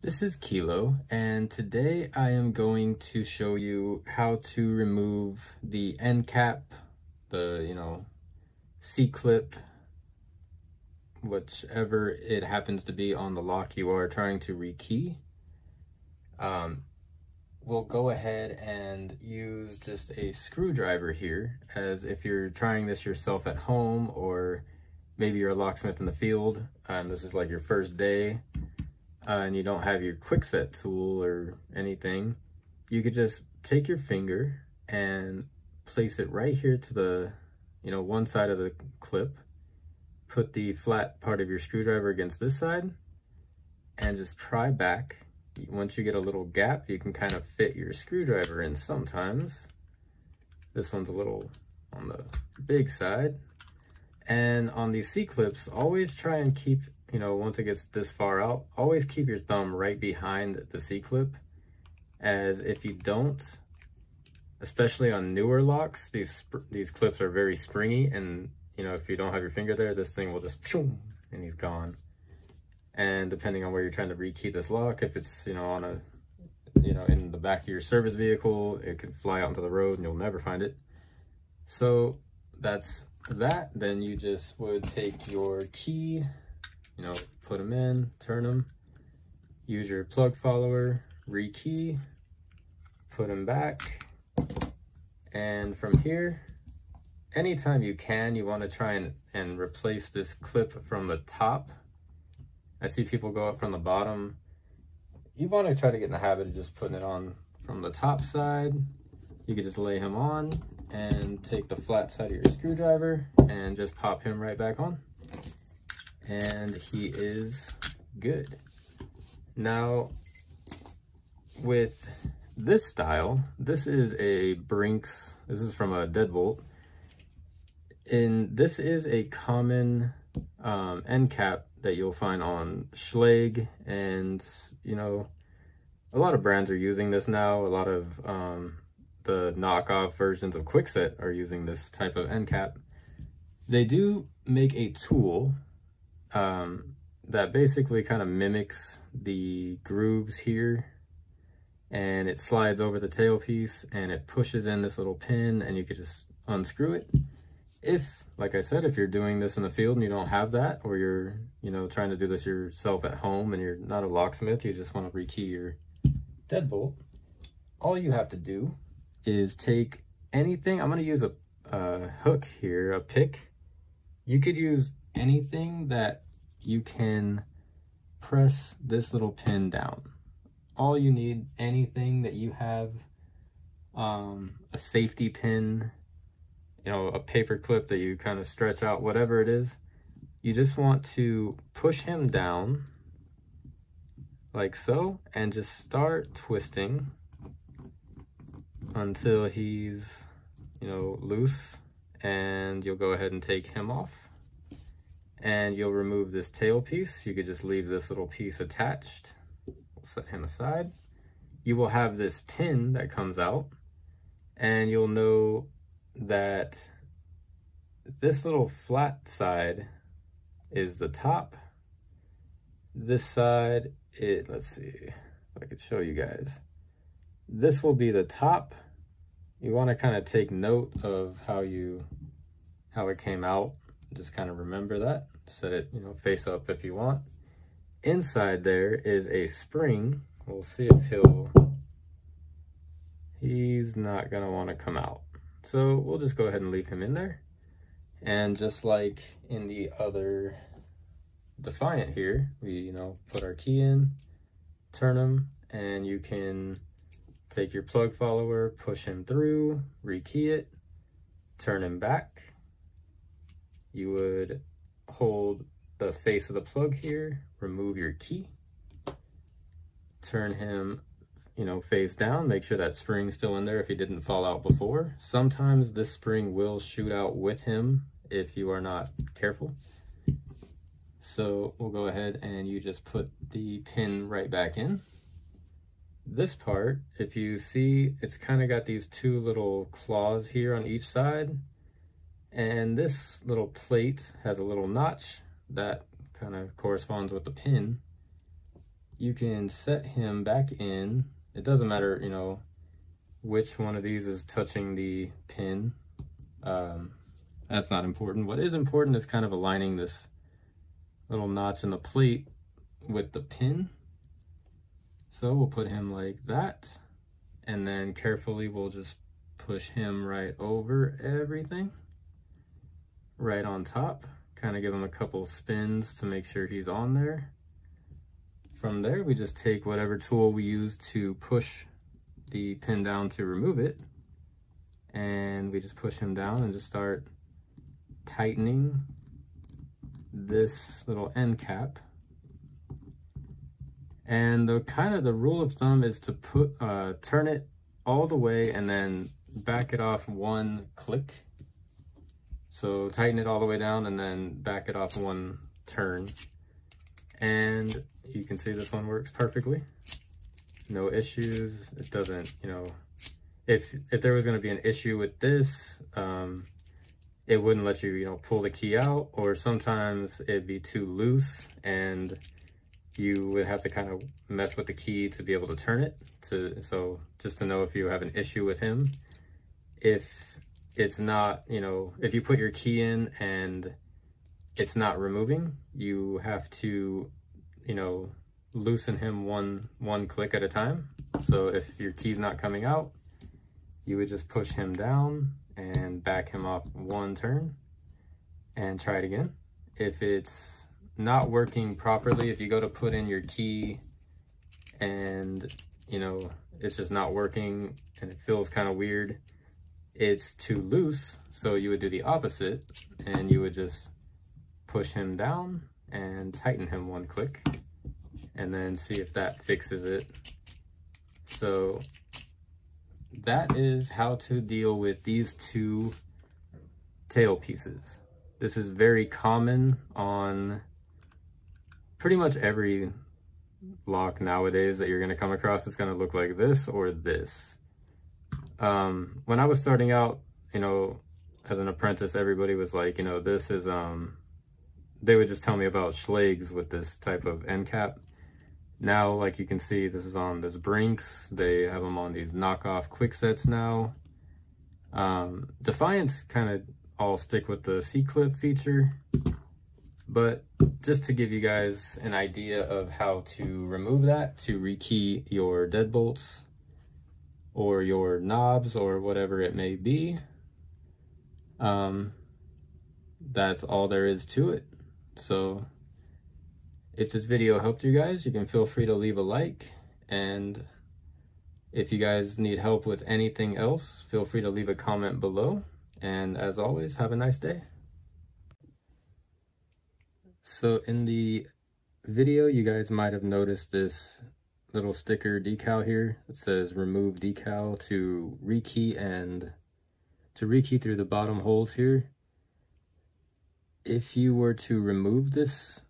This is Kilo, and today I am going to show you how to remove the end cap, the, you know, C-clip, whichever it happens to be on the lock you are trying to rekey. Um, we'll go ahead and use just a screwdriver here, as if you're trying this yourself at home, or maybe you're a locksmith in the field, and this is like your first day, uh, and you don't have your Kwikset tool or anything, you could just take your finger and place it right here to the, you know, one side of the clip, put the flat part of your screwdriver against this side, and just pry back. Once you get a little gap, you can kind of fit your screwdriver in sometimes. This one's a little on the big side. And on these C-clips, always try and keep you know, once it gets this far out, always keep your thumb right behind the C-clip as if you don't, especially on newer locks, these these clips are very springy and, you know, if you don't have your finger there, this thing will just, and he's gone. And depending on where you're trying to rekey this lock, if it's, you know, on a, you know, in the back of your service vehicle, it could fly out into the road and you'll never find it. So that's that. Then you just would take your key, you know, put them in, turn them, use your plug follower, rekey, put them back. And from here, anytime you can, you want to try and, and replace this clip from the top. I see people go up from the bottom. You want to try to get in the habit of just putting it on from the top side. You could just lay him on and take the flat side of your screwdriver and just pop him right back on and he is good. Now, with this style, this is a Brinks, this is from a Deadbolt, and this is a common um, end cap that you'll find on Schlage, and, you know, a lot of brands are using this now. A lot of um, the knockoff versions of Kwikset are using this type of end cap. They do make a tool um, that basically kind of mimics the grooves here and it slides over the tailpiece and it pushes in this little pin and you could just unscrew it. If, like I said, if you're doing this in the field and you don't have that, or you're, you know, trying to do this yourself at home and you're not a locksmith, you just want to rekey your deadbolt, all you have to do is take anything, I'm going to use a, a hook here, a pick. You could use anything that you can press this little pin down. All you need, anything that you have, um, a safety pin, you know, a paper clip that you kind of stretch out, whatever it is, you just want to push him down like so and just start twisting until he's, you know, loose and you'll go ahead and take him off and you'll remove this tail piece. You could just leave this little piece attached. We'll set him aside. You will have this pin that comes out and you'll know that this little flat side is the top. This side, it, let's see if I could show you guys. This will be the top. You want to kind of take note of how you, how it came out just kind of remember that. Set it, you know, face up if you want. Inside there is a spring. We'll see if he'll, he's not gonna wanna come out. So we'll just go ahead and leave him in there. And just like in the other Defiant here, we, you know, put our key in, turn him, and you can take your plug follower, push him through, rekey it, turn him back, you would hold the face of the plug here, remove your key, turn him, you know, face down, make sure that spring's still in there if he didn't fall out before. Sometimes this spring will shoot out with him if you are not careful. So we'll go ahead and you just put the pin right back in. This part, if you see, it's kind of got these two little claws here on each side. And this little plate has a little notch that kind of corresponds with the pin. you can set him back in. It doesn't matter, you know, which one of these is touching the pin. Um, that's not important. What is important is kind of aligning this little notch in the plate with the pin. So we'll put him like that. And then carefully we'll just push him right over everything. Right on top. Kind of give him a couple spins to make sure he's on there. From there, we just take whatever tool we use to push the pin down to remove it. And we just push him down and just start tightening this little end cap. And the kind of the rule of thumb is to put uh, turn it all the way and then back it off one click. So tighten it all the way down and then back it off one turn. And you can see this one works perfectly. No issues. It doesn't, you know, if if there was going to be an issue with this, um, it wouldn't let you, you know, pull the key out or sometimes it'd be too loose and you would have to kind of mess with the key to be able to turn it to so just to know if you have an issue with him if it's not you know if you put your key in and it's not removing you have to you know loosen him one one click at a time. So if your key's not coming out you would just push him down and back him off one turn and try it again. If it's not working properly, if you go to put in your key and, you know, it's just not working and it feels kind of weird, it's too loose. So you would do the opposite and you would just push him down and tighten him one click and then see if that fixes it. So that is how to deal with these two tail pieces. This is very common on pretty much every lock nowadays that you're going to come across is going to look like this or this. Um, when I was starting out, you know, as an apprentice, everybody was like, you know, this is, um, they would just tell me about Schlages with this type of end cap. Now, like you can see, this is on this Brinks. They have them on these knockoff Kwiksets now. Um, Defiants kind of all stick with the C-clip feature. But just to give you guys an idea of how to remove that, to rekey your deadbolts or your knobs or whatever it may be, um, that's all there is to it. So if this video helped you guys, you can feel free to leave a like. And if you guys need help with anything else, feel free to leave a comment below. And as always, have a nice day. So in the video, you guys might have noticed this little sticker decal here. It says remove decal to rekey and to rekey through the bottom holes here. If you were to remove this,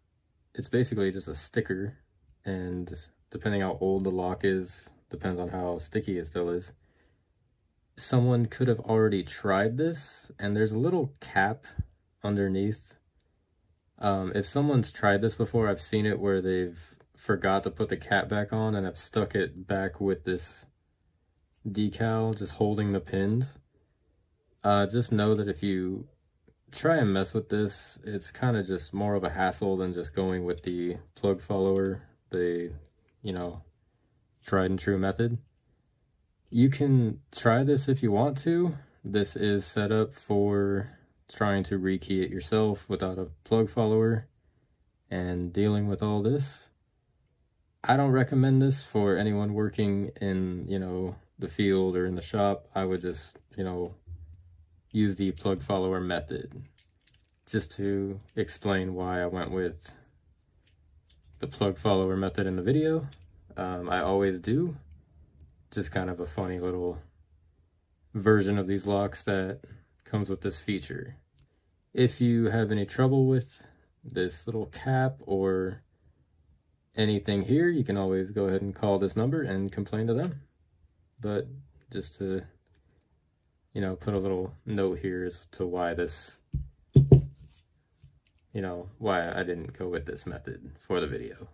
it's basically just a sticker and depending how old the lock is, depends on how sticky it still is. Someone could have already tried this and there's a little cap underneath um, if someone's tried this before, I've seen it where they've forgot to put the cap back on and I've stuck it back with this decal, just holding the pins. Uh, just know that if you try and mess with this, it's kind of just more of a hassle than just going with the plug follower, the, you know, tried and true method. You can try this if you want to. This is set up for trying to rekey it yourself without a plug follower and dealing with all this. I don't recommend this for anyone working in, you know, the field or in the shop. I would just, you know, use the plug follower method just to explain why I went with the plug follower method in the video. Um, I always do. Just kind of a funny little version of these locks that comes with this feature. If you have any trouble with this little cap or anything here, you can always go ahead and call this number and complain to them. But just to, you know, put a little note here as to why this, you know, why I didn't go with this method for the video.